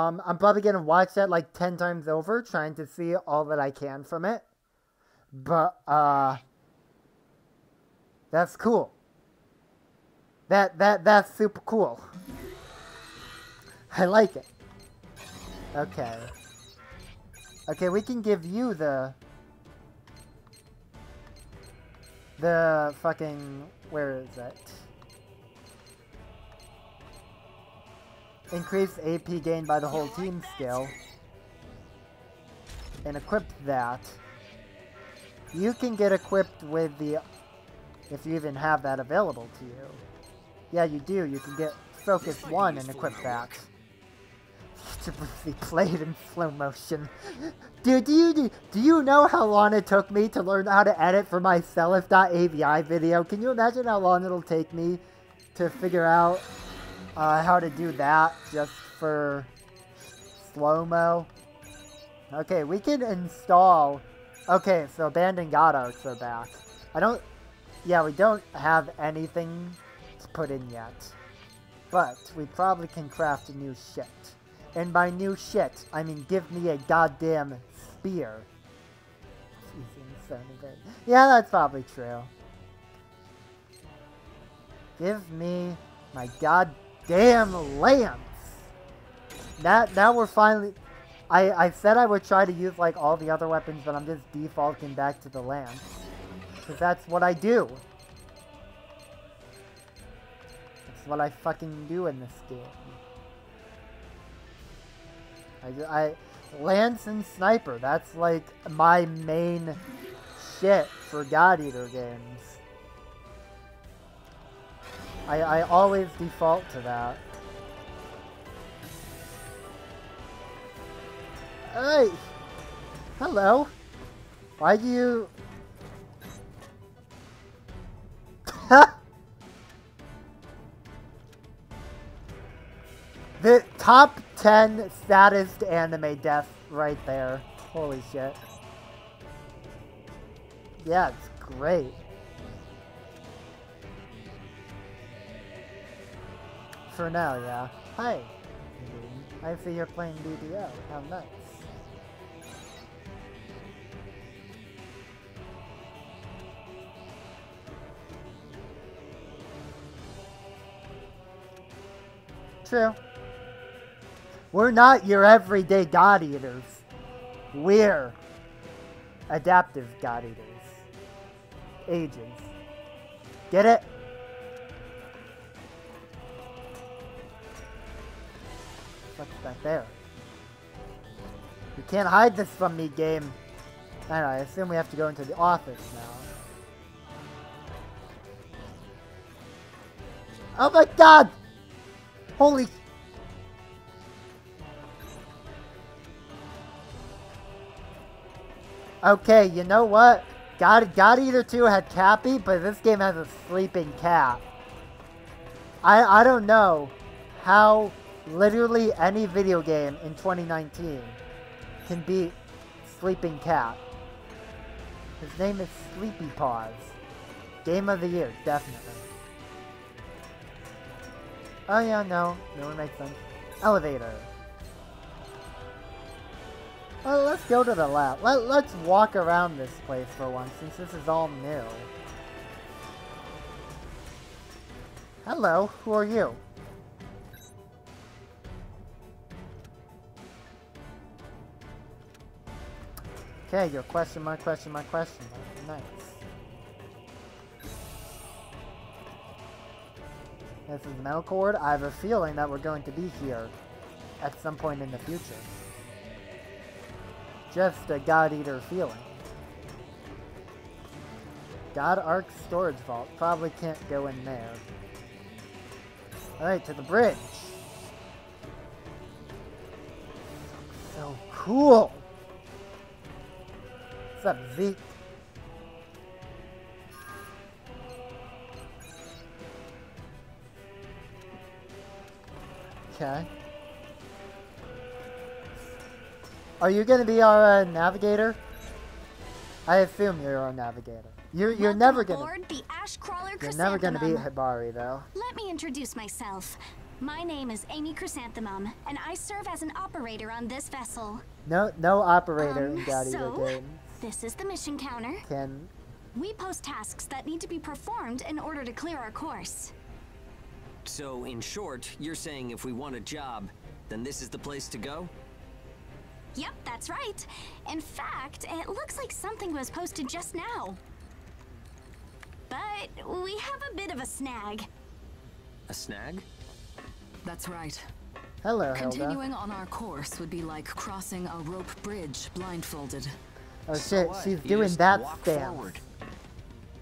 Um, I'm probably gonna watch that like ten times over, trying to see all that I can from it. But uh, that's cool. That that that's super cool. I like it. Okay. Okay, we can give you the the fucking where is it? Increase AP gain by the whole team skill. And equip that. You can get equipped with the... If you even have that available to you. Yeah, you do. You can get Focus 1 and equip that. To be played in slow motion. Dude, do you, do, do you know how long it took me to learn how to edit for my Selif.avi video? Can you imagine how long it'll take me to figure out uh, how to do that just for slow-mo. Okay, we can install... Okay, so abandoned god arcs are back. I don't... Yeah, we don't have anything to put in yet. But we probably can craft a new shit. And by new shit, I mean give me a goddamn spear. Yeah, that's probably true. Give me my god damn lance! That now we're finally... I, I said I would try to use like all the other weapons, but I'm just defaulting back to the lance. Because that's what I do. That's what I fucking do in this game. I, I Lance and Sniper, that's like my main shit for God Eater games. I, I always default to that. Hey! Hello! Why do you... the top 10 saddest anime deaths right there. Holy shit. Yeah, it's great. For now, yeah. Hi. I see you're playing BDO. How nice. True. We're not your everyday God Eaters. We're adaptive God Eaters. Agents. Get it? What's back there? You can't hide this from me, game. I I assume we have to go into the office now. Oh my god! Holy... Okay, you know what? God, God Eater 2 had Cappy, but this game has a sleeping cat. I, I don't know how literally any video game in 2019 can beat Sleeping Cat. His name is Sleepy Paws. Game of the year, definitely. Oh yeah, no. No, it makes sense. Elevator. Well, let's go to the lab. Let, let's walk around this place for once, since this is all new. Hello, who are you? Okay, your question mark, question mark, question. Nice. This is metal cord. I have a feeling that we're going to be here at some point in the future. Just a God Eater feeling. God Arc Storage Vault. Probably can't go in there. Alright, to the bridge. So cool! What's up, Zeke? Okay. Are you gonna be our uh, navigator? I assume you're our navigator. You're you're Welcome never gonna. aboard the Ash Crawler You're never gonna be Hibari though. Let me introduce myself. My name is Amy Chrysanthemum, and I serve as an operator on this vessel. No, no operator Um, in Eater so- games This is the mission counter. can. We post tasks that need to be performed in order to clear our course. So, in short, you're saying if we want a job, then this is the place to go? Yep, that's right. In fact, it looks like something was posted just now. But we have a bit of a snag. A snag? That's right. Hello, Hilda. Continuing on our course would be like crossing a rope bridge blindfolded. Oh So shit, she's doing that stance. forward.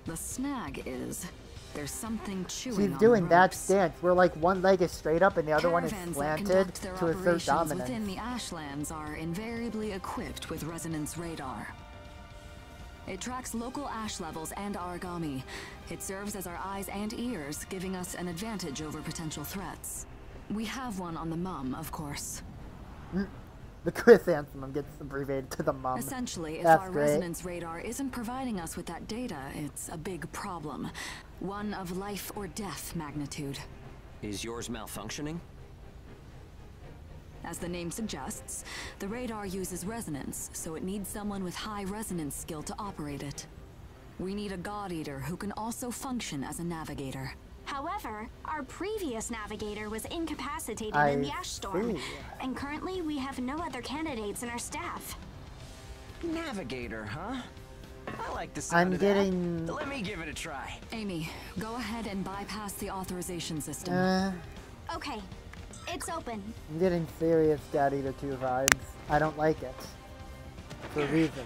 The snag is there's something chewing She's doing that stance where like one leg is straight up and the other one is Caravans slanted to assert dominance. within the Ashlands are invariably equipped with resonance radar. It tracks local ash levels and Aragami. It serves as our eyes and ears, giving us an advantage over potential threats. We have one on the mum, of course. Mm, The chrysanthemum gets abbreviated to the mum. Essentially, if That's our great. resonance radar isn't providing us with that data, it's a big problem. One of life or death magnitude. Is yours malfunctioning? As the name suggests, the radar uses resonance, so it needs someone with high resonance skill to operate it. We need a God Eater who can also function as a navigator. However, our previous navigator was incapacitated I in the ash storm, see. and currently we have no other candidates in our staff. Navigator, huh? I like the sound I'm of getting- that. Let me give it a try. Amy, go ahead and bypass the authorization system. Uh, Okay, it's open. I'm getting serious God Eater 2 vibes. I don't like it. For a reason.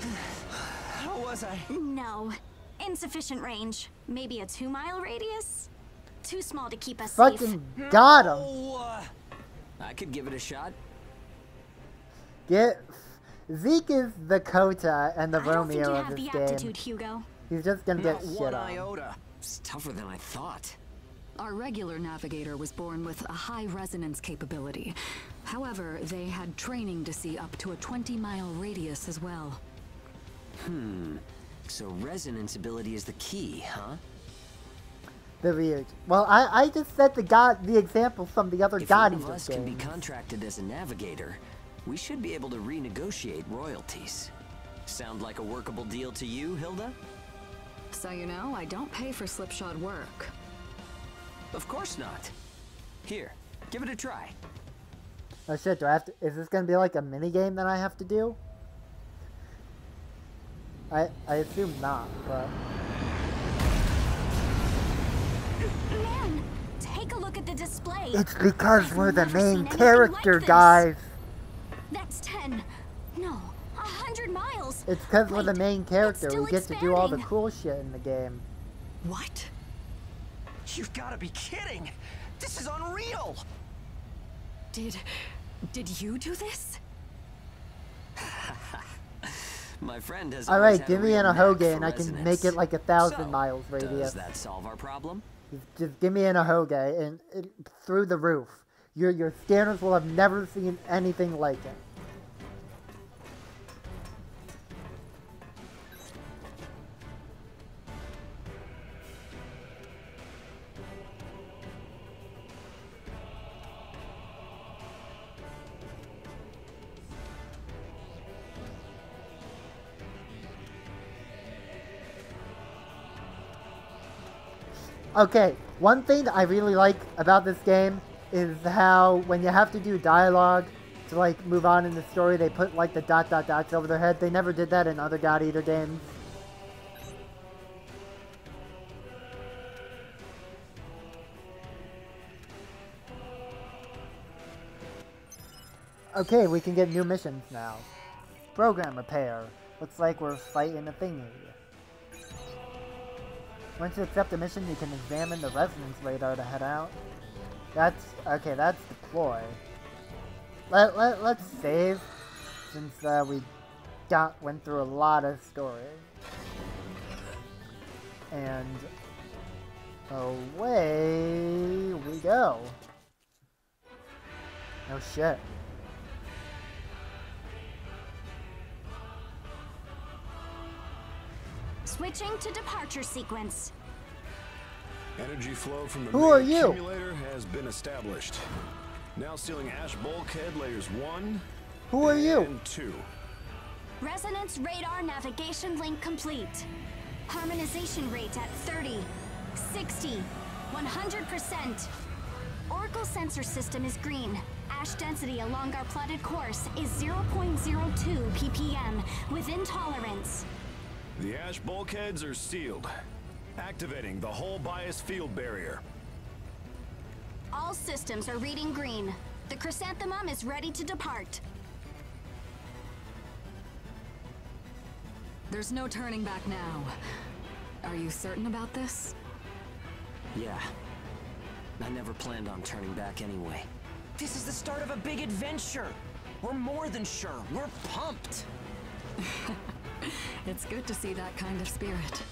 How was I? No, insufficient range. Maybe a two mile radius? Too small to keep us safe. Fucking got him! Oh, uh, I could give it a shot. Get. Zeke is the Kota and the I don't think Romeo you of have this the game. aptitude, Hugo. He's just gonna get Not shit one on. iota. It's tougher than I thought. Our regular navigator was born with a high resonance capability. However, they had training to see up to a 20 mile radius as well. Hmm. So resonance ability is the key, huh? The weird. Well, I, I just said the god the example from the other If God one of Eater us can be contracted as a navigator, we should be able to renegotiate royalties. Sound like a workable deal to you, Hilda? So you know, I don't pay for slipshod work. Of course not. Here, give it a try. Oh shit, do I have to is this gonna be like a mini game that I have to do? I I assume not, but Man, take a look at the display. it's because I've we're the main character, like guys. That's 10. No, a 100 miles. It's because we're the main character. We get to do all the cool shit in the game. What? You've got to be kidding! This is unreal! Did. did you do this? My friend has All right, give me an Ahoge and I can resonance. make it like a thousand So, miles radius. Does that solve our problem? Just, give me an Ahoge and it, through the roof. Your your scanners will have never seen anything like it. Okay, one thing that I really like about this game is how when you have to do dialogue to like move on in the story, they put like the dot dot dots over their head. They never did that in other God Eater games. Okay, we can get new missions now. Program repair. Looks like we're fighting a thingy. Once you accept the mission, you can examine the resonance radar to head out. That's okay. That's deploy. Let let let's save, since uh, we got went through a lot of story. And away we go. Oh shit. Switching to departure sequence. Energy flow from the Who are you? accumulator has been established. Now sealing ash bulkhead layers one Who are you? two. Resonance radar navigation link complete. Harmonization rate at 30, 60, 100%. Oracle sensor system is green. Ash density along our plotted course is 0.02 ppm, within tolerance. The ash bulkheads are sealed. Activating the whole bias field barrier. All systems are reading green. The chrysanthemum is ready to depart. There's no turning back now. Are you certain about this? Yeah. I never planned on turning back anyway. This is the start of a big adventure. We're more than sure. We're pumped. It's good to see that kind of spirit.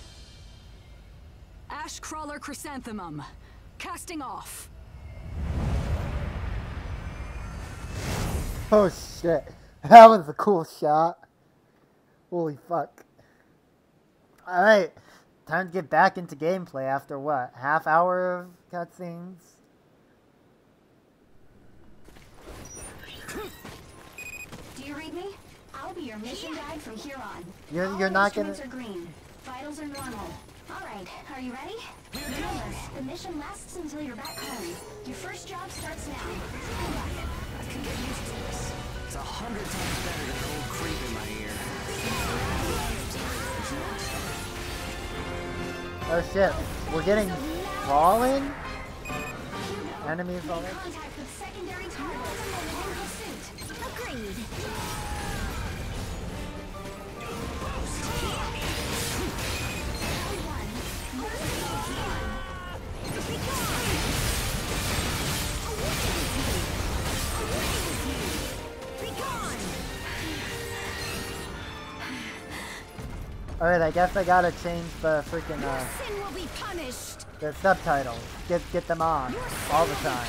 Ashcrawler Chrysanthemum. Casting off. Oh shit. That was a cool shot. Holy fuck. Alright. Time to get back into gameplay after what? Half hour of cutscenes? Do you read me? I'll be your mission guide from here on. You're- All you're not gonna- instruments are green. Vitals are normal. All right, are you ready? Remember, the mission lasts until you're back home. Your first job starts now. Good luck. I can get used to this. It's a hundred times better than an old creep in my ear. Oh shit. We're getting fallen? Enemies Make already? Alright, I guess I gotta change the freaking uh, Sin will be punished. the subtitles. Get get them on all the time.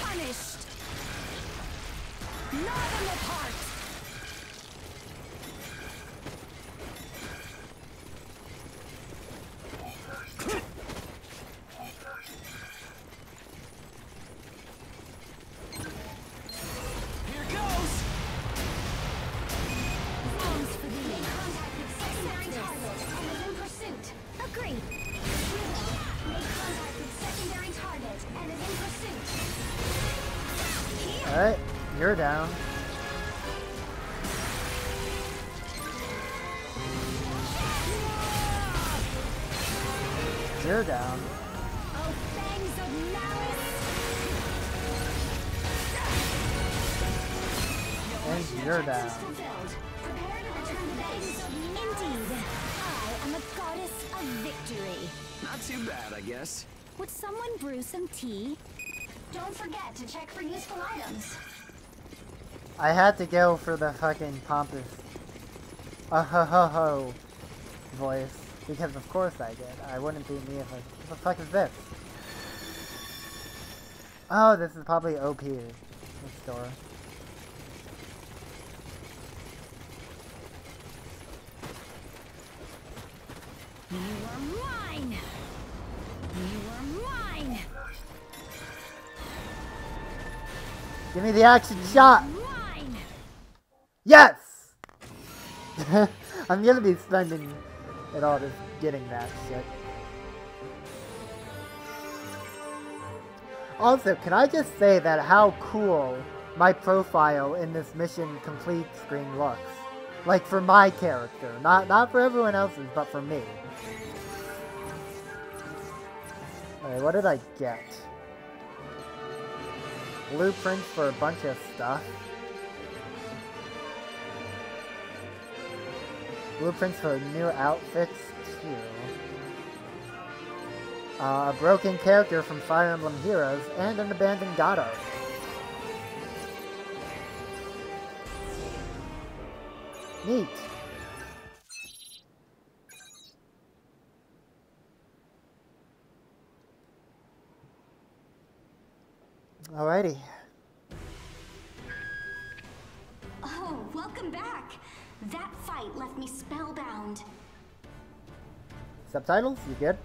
You're down. You're down. Oh, fangs of malice. And you're down. Objectives fulfilled. Prepare to return to base. Indeed. I am a goddess of victory. Not too bad, I guess. Would someone brew some tea? Don't forget to check for useful items. I had to go for the fucking pompous uh ho ho ho voice because of course I did. I wouldn't be me if I. What the fuck is this? Oh, this is probably OP. This store. You are mine! You are mine! Give me the action shot. Yes. I'm gonna be spending it all just getting that shit. Also, can I just say that how cool my profile in this mission complete screen looks? Like for my character, not not for everyone else's, but for me. Alright, what did I get? Blueprints for a bunch of stuff. Blueprints for new outfits too. Uh, a broken character from Fire Emblem Heroes, and an abandoned god. Neat. Alrighty. Oh, welcome back! That fight left me spellbound. Subtitles? You good?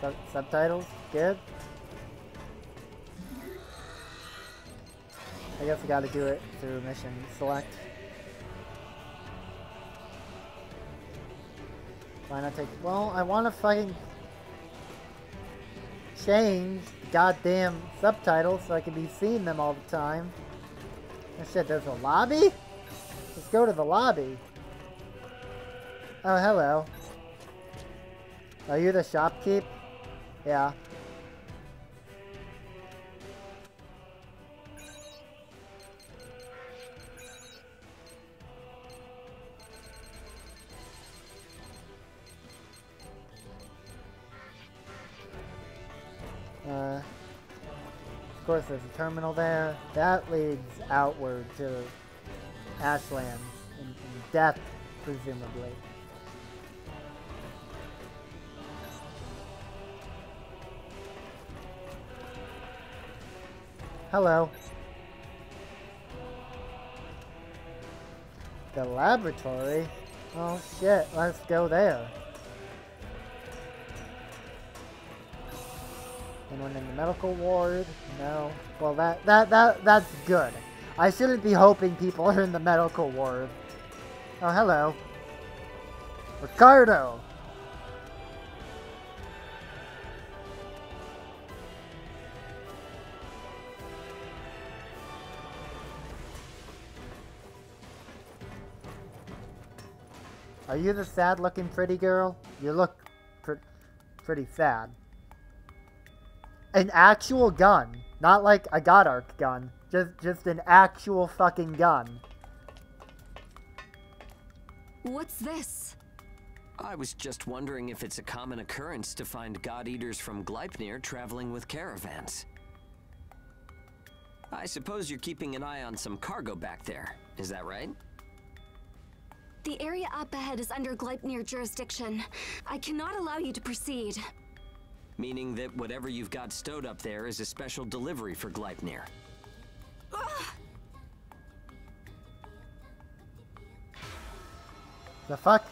Sub subtitles? Good? I guess we gotta do it through mission select. Why not take... Well, I wanna fucking... change goddamn subtitles so I can be seeing them all the time. Oh shit, there's a lobby? Let's go to the lobby. Oh, hello. Are you the shopkeep? Yeah. Of a terminal there. That leads outward to Ashland and, in death, presumably. Hello. The laboratory? Oh shit, let's go there. Anyone in the medical ward? No. Well, that, that, that, that's good. I shouldn't be hoping people are in the medical ward. Oh, hello. Ricardo! Are you the sad-looking pretty girl? You look pr pretty sad. An actual gun. Not like a God Arc gun. Just, just an actual fucking gun. What's this? I was just wondering if it's a common occurrence to find God Eaters from Gleipnir traveling with caravans. I suppose you're keeping an eye on some cargo back there, is that right? The area up ahead is under Gleipnir jurisdiction. I cannot allow you to proceed. Meaning that whatever you've got stowed up there is a special delivery for Gleipnir. Ah! The fuck?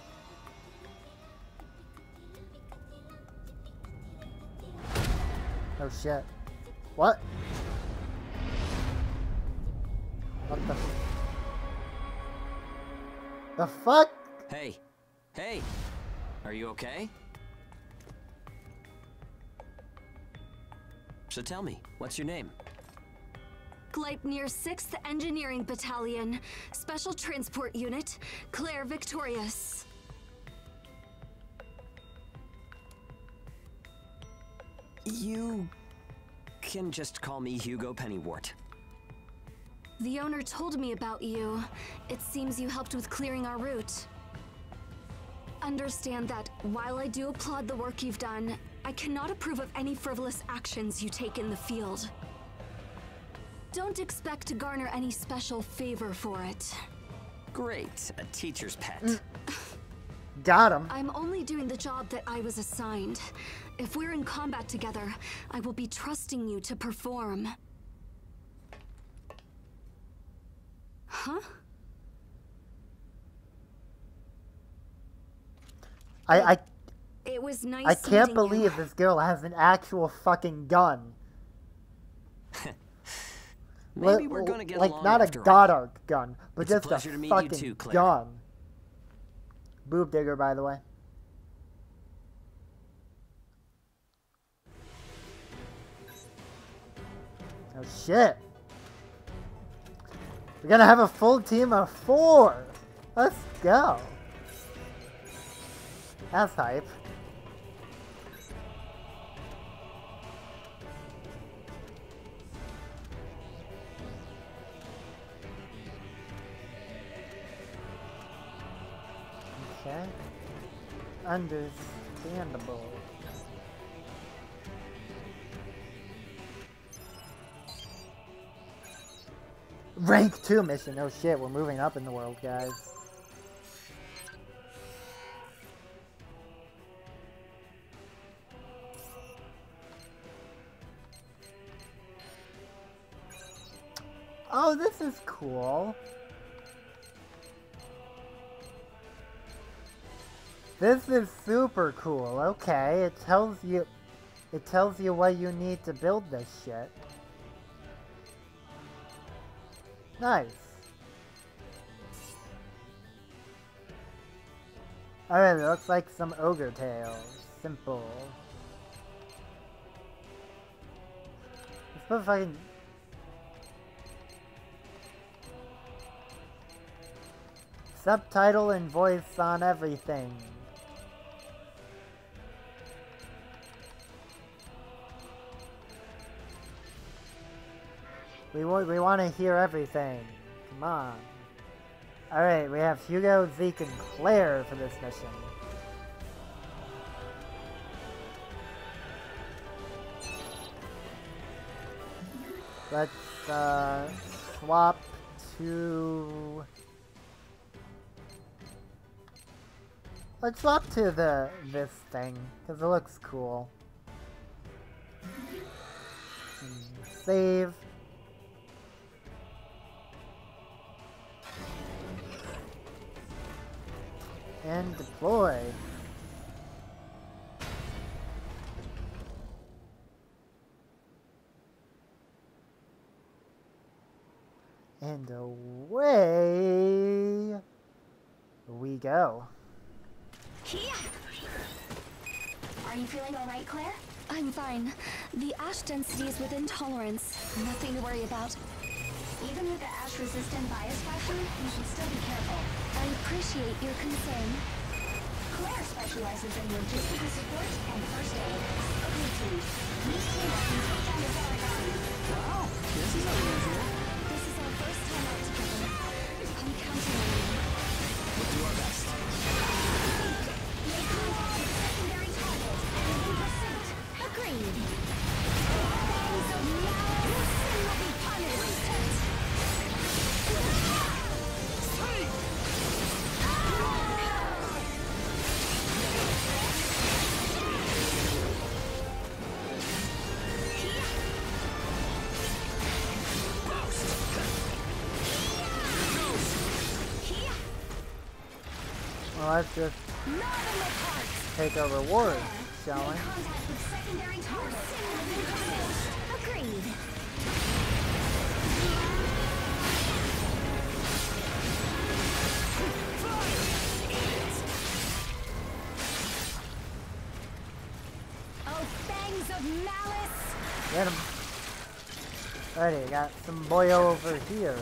Oh shit. What? What the? The fuck? Hey! Hey! Are you okay? So tell me, what's your name? Gleipnir 6th Engineering Battalion, Special Transport Unit, Claire Victorious. You can just call me Hugo Pennywort. The owner told me about you. It seems you helped with clearing our route. Understand that while I do applaud the work you've done, I cannot approve of any frivolous actions you take in the field. Don't expect to garner any special favor for it. Great, a teacher's pet. Mm. Got him. I'm only doing the job that I was assigned. If we're in combat together, I will be trusting you to perform. Huh? I I It was nice I can't believe you. this girl has an actual fucking gun. Maybe Li- we're gonna get like along not a after all. God Arc gun, but It's just a, pleasure to meet you fucking too, gun. Boob digger, by the way. Oh shit! We're gonna have a full team of four. Let's go. That's hype. Understandable. Rank 2 mission. Oh shit, we're moving up in the world, guys. Oh, this is cool. This is super cool. Okay, it tells you it tells you what you need to build this shit. Nice. Alright, it looks like some ogre tails. Simple. Let's put fucking subtitle and voice on everything. We want we want to hear everything. Come on. All right, we have Hugo, Zeke, and Claire for this mission. Let's uh, swap to. Let's swap to the this thing because it looks cool. Hmm, Save. And deploy. And away we go. Are you feeling alright, Claire? I'm fine. The ash density is within tolerance. Nothing to worry about. Even with the ash-resistant bias factor, appreciate your concern. Claire specializes in logistical support and first aid. The Wow, this is unusual. Let's just take our reward, shall we? Contact with secondary target and be pursuit. Agreed. Oh, fangs of malice! Get him. Alrighty, got some boyo over here.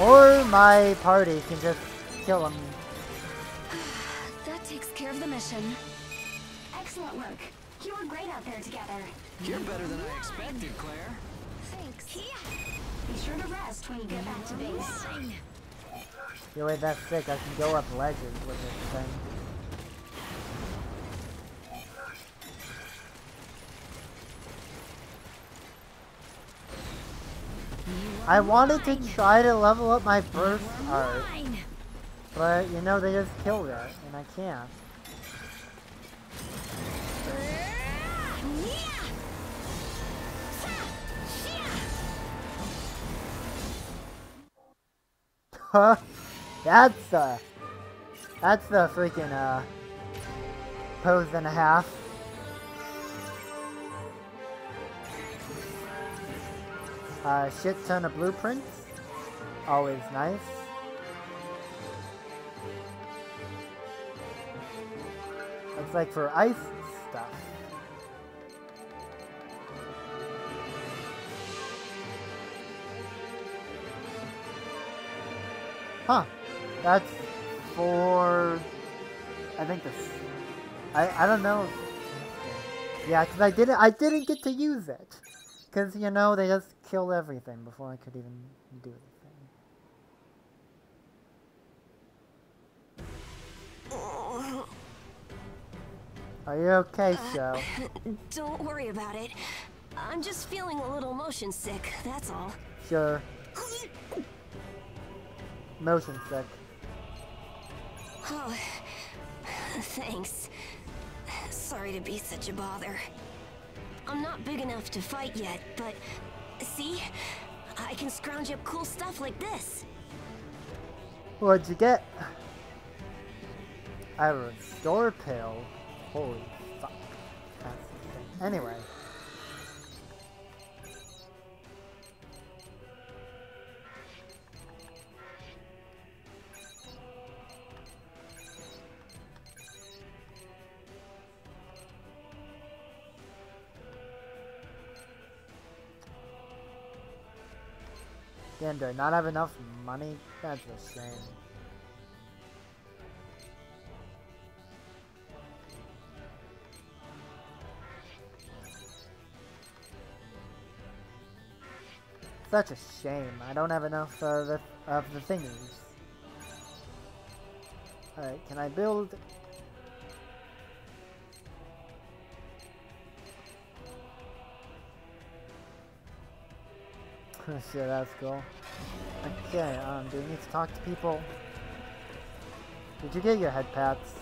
Or my party can just kill him. That takes care of the mission. Excellent work. You were great out there together. You're better than I expected, Claire. Thanks. Be sure to rest when you get back to base. The way that's sick, I can go up ledges with this thing. I wanted to try to level up my burst art, but you know they just killed it, and I can't. Huh? That's the that's the freaking uh pose and a half. Uh, shit ton of blueprints. Always nice. Looks like for ice stuff. Huh. That's for... I think this... I, I don't know. Yeah, because I didn't, I didn't get to use it. Because, you know, they just killed everything before I could even do anything. Are you okay, uh, Show? Don't worry about it. I'm just feeling a little motion sick, that's all. Sure. Motion sick. Oh, thanks. Sorry to be such a bother. I'm not big enough to fight yet, but See? I can scrounge up cool stuff like this. What'd you get? A restore pill? Holy fuck. Anyway. Damn, do I not have enough money? That's a shame. Such a shame. I don't have enough uh, the, of the thingies. Alright, can I build... Shit, that's cool. Okay, um, do we need to talk to people? Did you get your head pats?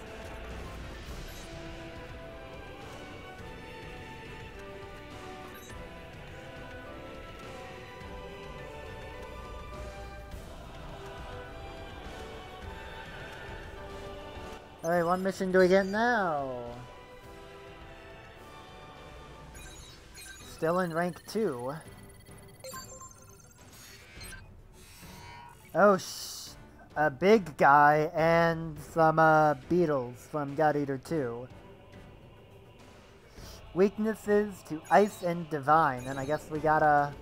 Alright, what mission do we get now? Still in rank 2. Oh, a big guy and some uh, beetles from God Eater 2. Weaknesses to ice and divine, and I guess we gotta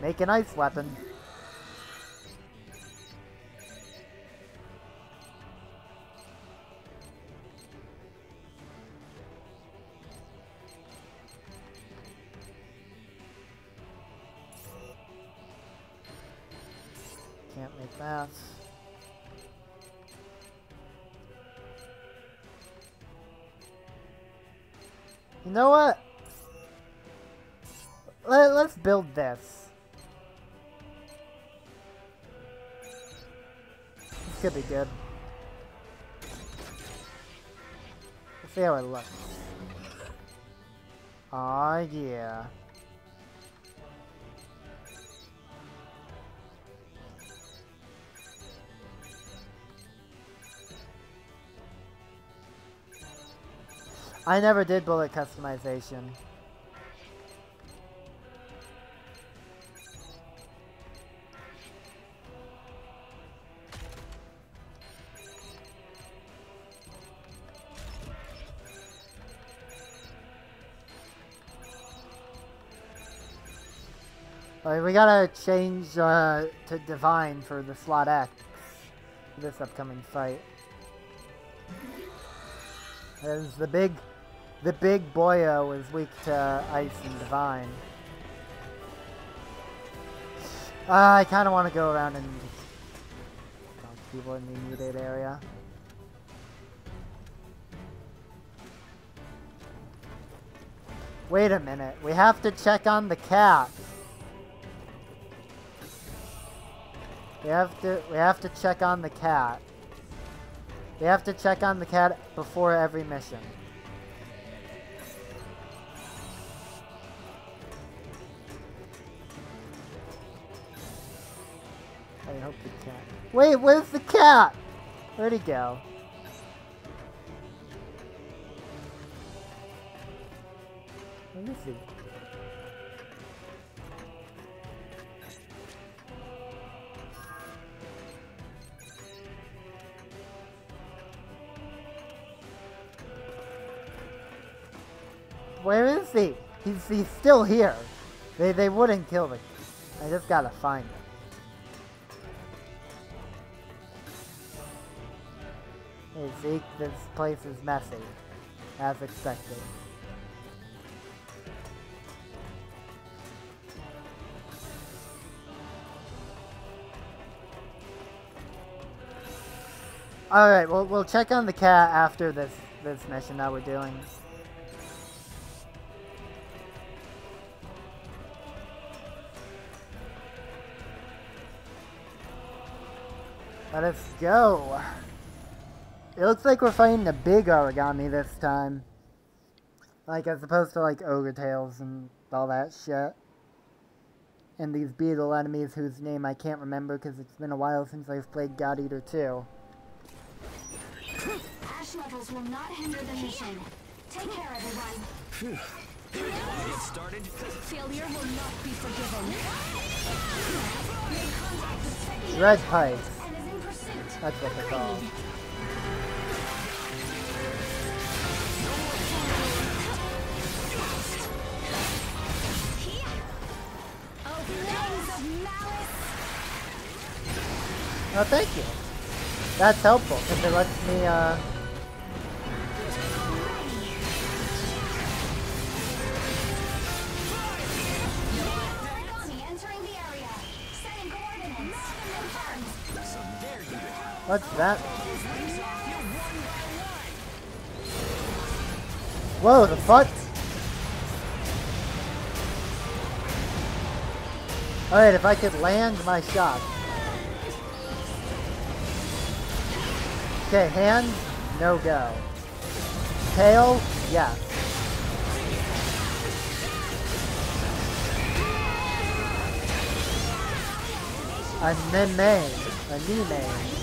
make an ice weapon. That. You know what? Let, let's build this. This could be good. Let's see how it looks. Aw, yeah. I never did bullet customization. We gotta change uh, to Divine for the slot X this upcoming fight. There's the big, the big boyo is weak to ice and divine. Uh, I kind of want to go around and to people in the immediate area. Wait a minute, we have to check on the cat. We have to, we have to check on the cat. We have to check on the cat before every mission. Hope the cat... Wait, where's the cat? Where'd he go? Let me see. Where is he? He's, he's still here. They, they wouldn't kill the... I just gotta find him. Hey Zeke, this place is messy. As expected. Alright, well, we'll check on the cat after this, this mission that we're doing. Let us go. It looks like we're fighting a big Aragami this time. Like, as opposed to, like, ogre tails and all that shit. and these beetle enemies whose name I can't remember because it's been a while since I've played God Eater 2. Ash levels will not hinder the mission. Take care, everyone. Get started? Failure will not be forgiven. Made contact with Second Red Pipes. and is in pursuit. That's what they're called. Oh, thank you. That's helpful because it lets me, uh... What's that? Whoa, the fuck? Alright, if I could land my shot. Okay, hands, no go. Tail, yes. A main, a knee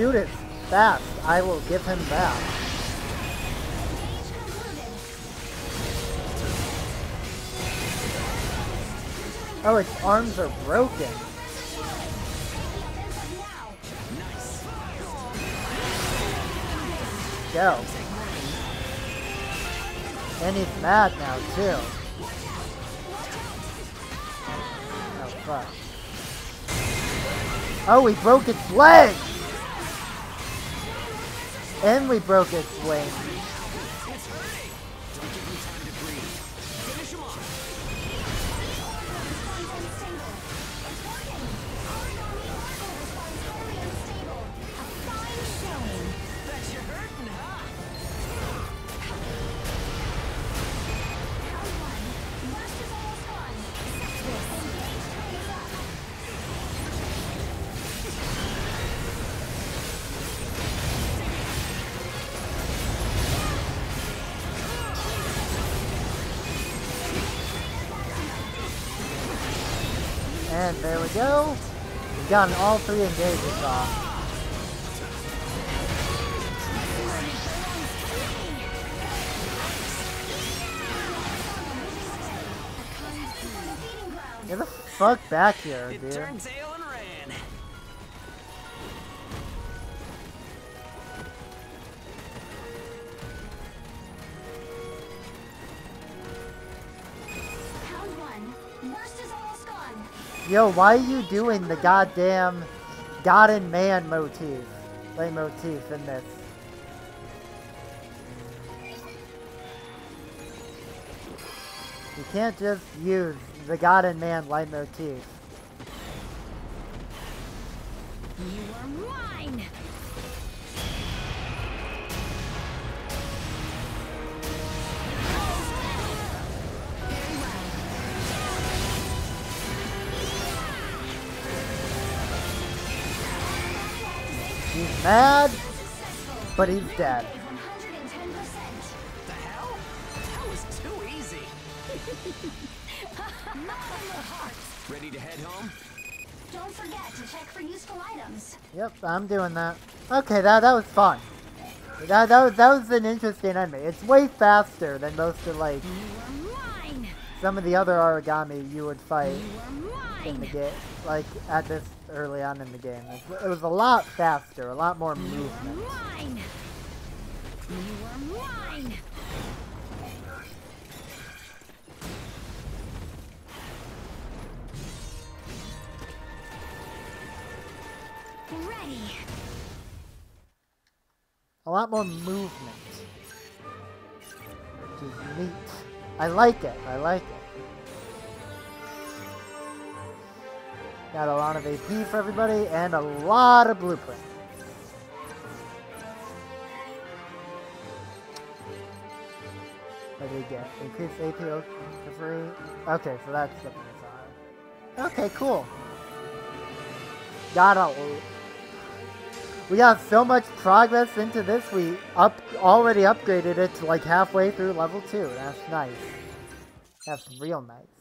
Dude fast. I will give him that. Oh, its arms are broken. Go. And he's mad now, too. Oh, fuck. Oh, we broke its leg! And we broke its wing. Gotten all three engages off. Uh, Ground. Get the fuck back here, dude. Yo, why are you doing the goddamn God and Man motif? Play motif in this. You can't just use the God and Man leitmotif. You are mine. Mad, but he's dead. The hell? That was too easy. Ready to head home? Don't forget to check for useful items. Yep, I'm doing that. Okay, that that was fun. That that was that was an interesting enemy. It's way faster than most of like You are mine. some of the other Aragami you would fight in the game, like at this early on in the game. It was a lot faster, a lot more movement. You are mine. You are mine. Ready. A lot more movement. Which is neat. I like it. I like it. Got a lot of AP for everybody and a lot of blueprint. What we get? Increase AP recovery. Okay, so that's the design. Okay, cool. Got a. We got so much progress into this. We up already upgraded it to like halfway through level two. That's nice. That's real nice.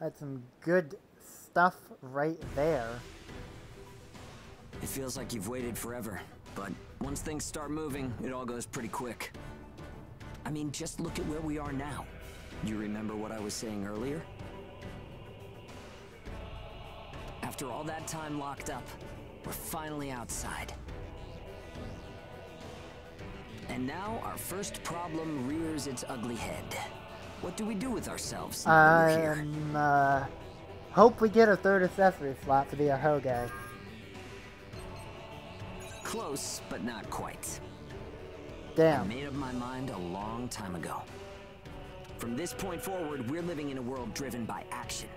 That's some good stuff right there. It feels like you've waited forever, but once things start moving, it all goes pretty quick. I mean, just look at where we are now. You remember what I was saying earlier? After all that time locked up, we're finally outside. And now our first problem rears its ugly head. What do we do with ourselves now that we're here? Um, uh, hope we get a third accessory slot for the Ahoge. Close, but not quite. Damn. I made up my mind a long time ago. From this point forward, we're living in a world driven by action.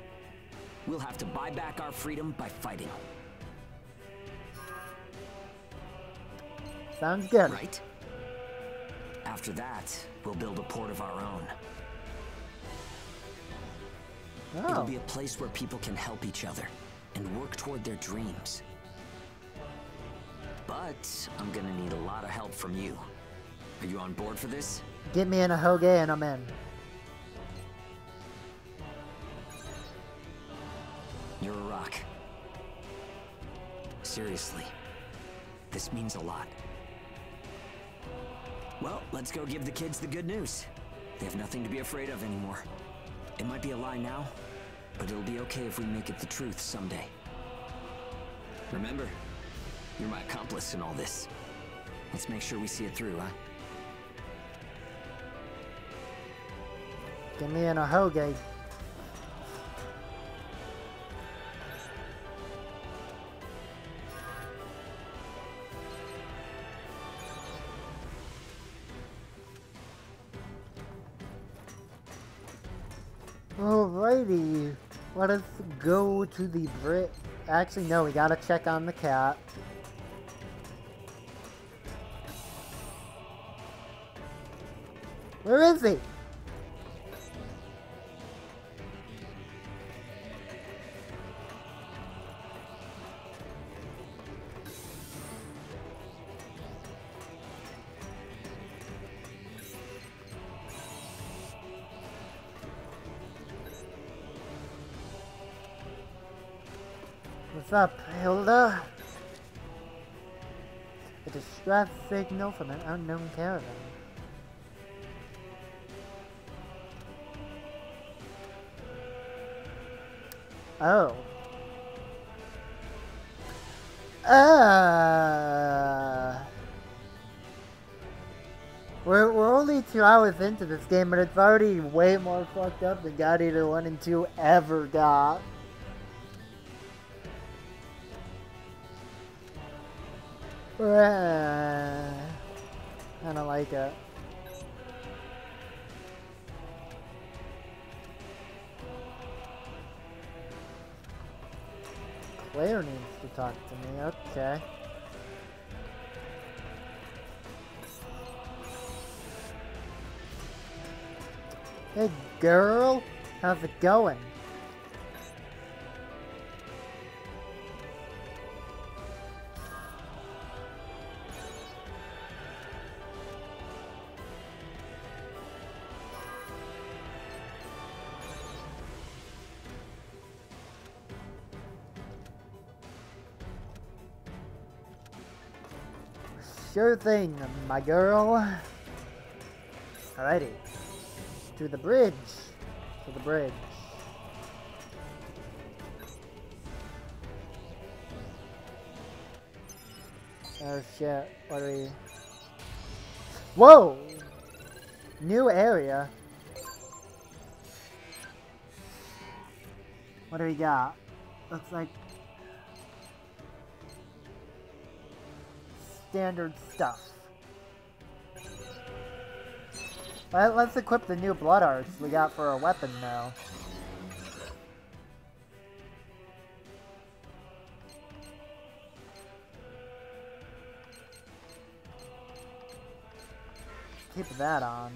We'll have to buy back our freedom by fighting, Sounds good. right? After that, we'll build a port of our own. Oh. It'll Oh, be a place where people can help each other and work toward their dreams. But I'm gonna need a lot of help from you. Are you on board for this? get me in a Hoge and I'm in. You're a rock. Seriously. This means a lot. Well, let's go give the kids the good news. They have nothing to be afraid of anymore. It might be a lie now, but it'll be okay if we make it the truth someday. Remember, you're my accomplice in all this. Let's make sure we see it through, huh? Give me in a go to the Brit. Actually, no, we gotta check on the cat. Up, Hilda? A distress signal from an unknown caravan. Oh. Uh. We're, we're only two hours into this game, but it's already way more fucked up than God Eater 1 and 2 ever got. I don't like it. Claire needs to talk to me, okay. Hey girl, how's it going? Sure thing, my girl. Alrighty. To the bridge. To the bridge. Oh shit, what are we... Whoa! New area. What do we got? Looks like standard stuff. Let's equip the new blood arts we got for our weapon now. Keep that on.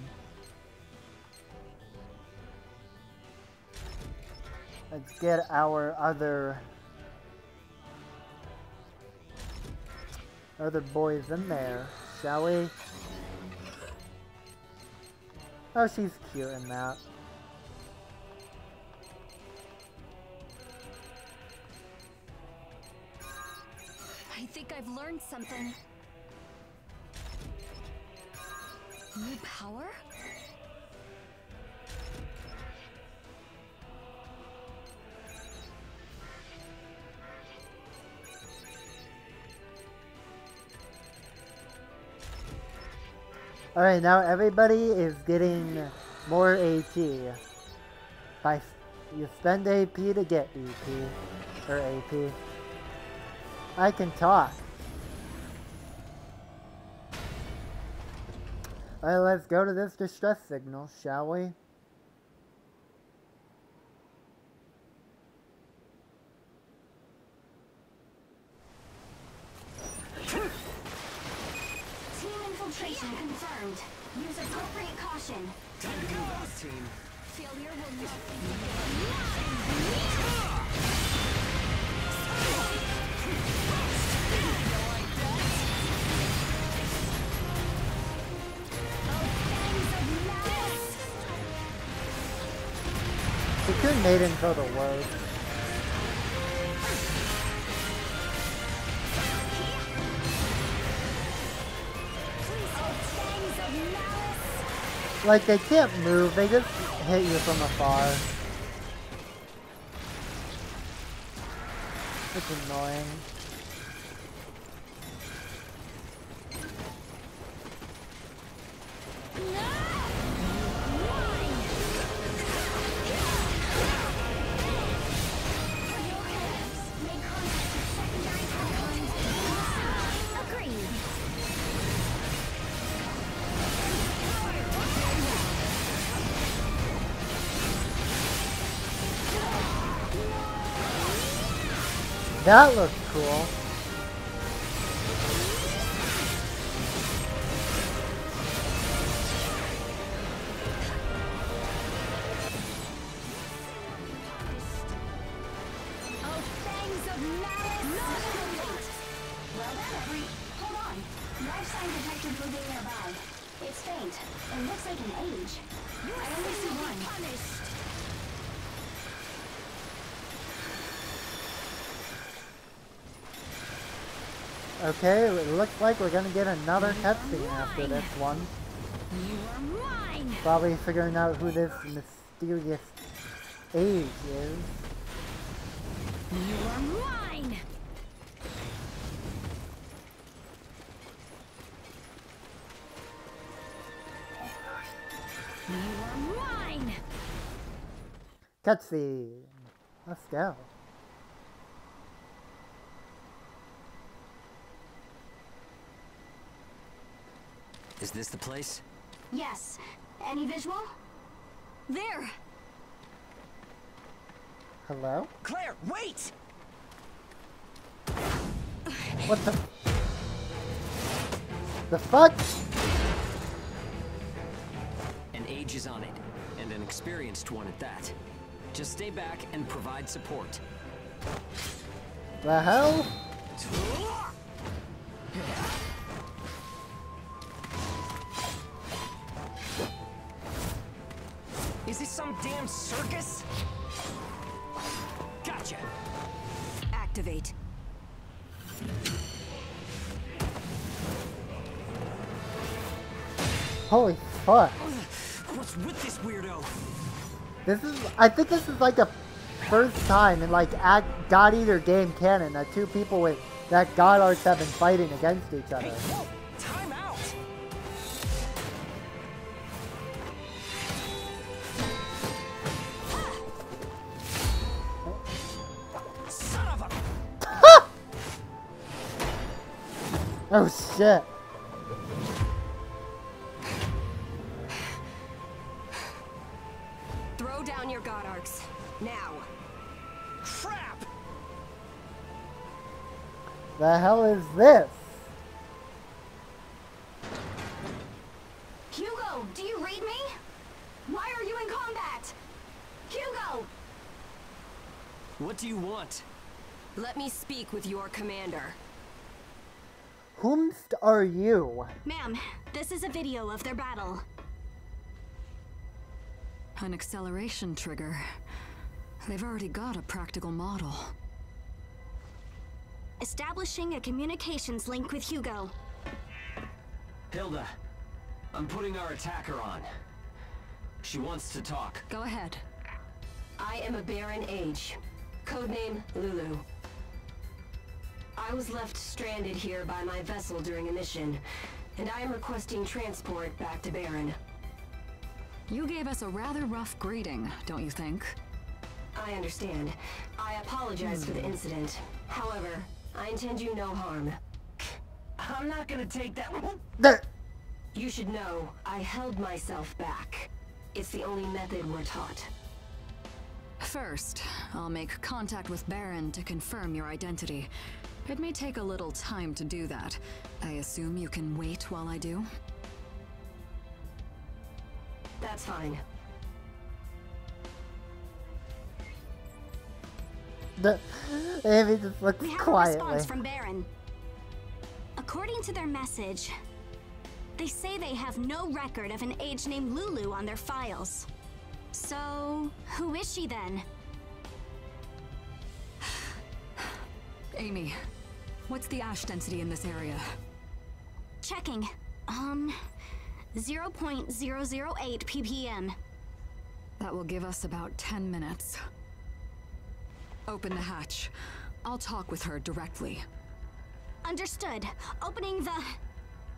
Let's get our other other boys in there, shall we? Oh, she's cute in that. I think I've learned something. New power? Alright, now everybody is getting more AT. By you spend AP to get EP or AP. I can talk. Alright, let's go to this distress signal, shall we? Team infiltration confirmed. Use appropriate caution. Time to out, team. Failure will not be Cocoon Maiden for the worst. Like, they can't move, they just hit you from afar. It's annoying. That looks cool. Okay, it looks like we're gonna get another cutscene after this one. You are mine! Probably figuring out who this mysterious age is. You are mine! You are mine! Cutscene. Let's go. Is this the place? Yes. Any visual? There! Hello? Claire, wait! What the? The fuck? An age is on it, and an experienced one at that. Just stay back and provide support. The hell? Some damn circus? Gotcha! Activate. Holy fuck. What's with this weirdo? This is, I think this is like the first time in like Ag- God Eater game canon that two people with that God Arcs have been fighting against each other. Hey, Oh shit. Throw down your god arcs. Now. Crap! The hell is this? Hugo, do you read me? Why are you in combat? Hugo! What do you want? Let me speak with your commander. Whomst are you? Ma'am, this is a video of their battle. An acceleration trigger. They've already got a practical model. Establishing a communications link with Hugo. Hilda, I'm putting our attacker on. She wants to talk. Go ahead. I am a Baran Age. Codename Lulu. I was left stranded here by my vessel during a mission, and I am requesting transport back to Baran. You gave us a rather rough greeting, don't you think? I understand. I apologize for the hmm. incident. However, I intend you no harm. I'm not gonna take that. The You should know, I held myself back. It's the only method we're taught. First, I'll make contact with Baran to confirm your identity. It may take a little time to do that. I assume you can wait while I do? That's fine. the Amy just looks We have a response from Baran. According to their message, they say they have no record of an age named Lulu on their files. So, who is she then? Amy, what's the ash density in this area? Checking. Um, 0.008 ppm. That will give us about 10 minutes. Open the hatch. I'll talk with her directly. Understood. Opening the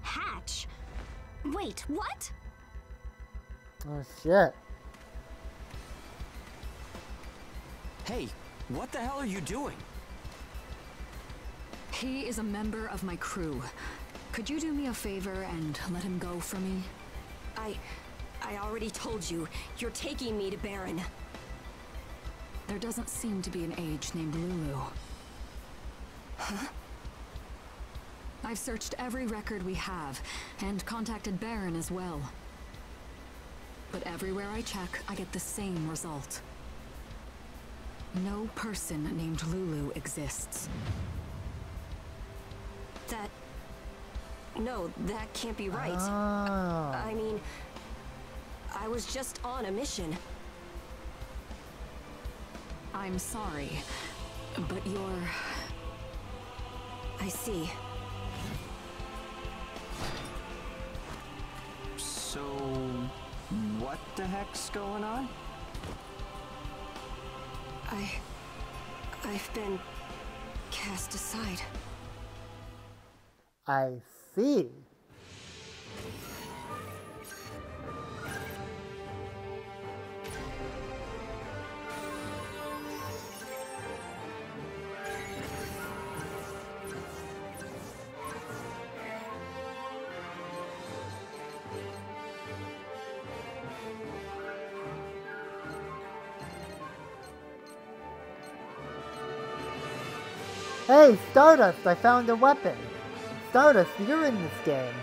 hatch. Wait, what? Oh shit. Hey, what the hell are you doing? He is a member of my crew. Could you do me a favor and let him go for me? I... I already told you, you're taking me to Baran. There doesn't seem to be an age named Lulu. Huh? I've searched every record we have, and contacted Baran as well. But everywhere I check, I get the same result. No person named Lulu exists. That... No, that can't be right. Oh. I mean... I was just on a mission. I'm sorry, but you're... I see. So, what the heck's going on? I... I've been... cast aside. I see. Hey, Stardust, I found a weapon. Stardust, you're in this game.